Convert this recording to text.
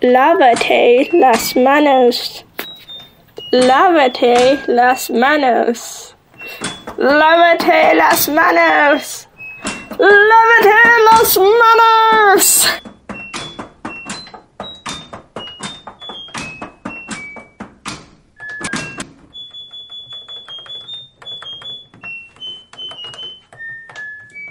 Lávate las manos. Lávate las manos. Lávate las manos. Lávate las manos.